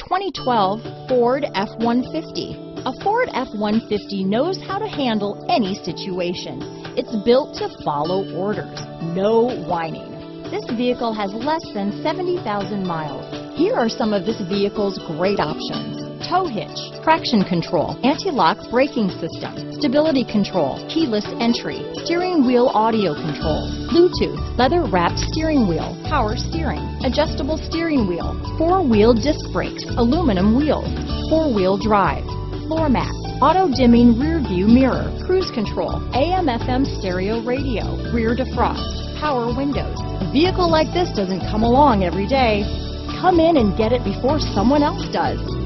2012 Ford F-150. A Ford F-150 knows how to handle any situation. It's built to follow orders, no whining. This vehicle has less than 70,000 miles. Here are some of this vehicle's great options. Tow hitch, traction control, anti-lock braking system, stability control, keyless entry, steering wheel audio control, Bluetooth, leather wrapped steering wheel, power steering, adjustable steering wheel, four-wheel disc brakes, aluminum wheels, four-wheel drive, floor mats, auto dimming rear view mirror, cruise control, AM FM stereo radio, rear defrost, power windows. A vehicle like this doesn't come along every day. Come in and get it before someone else does.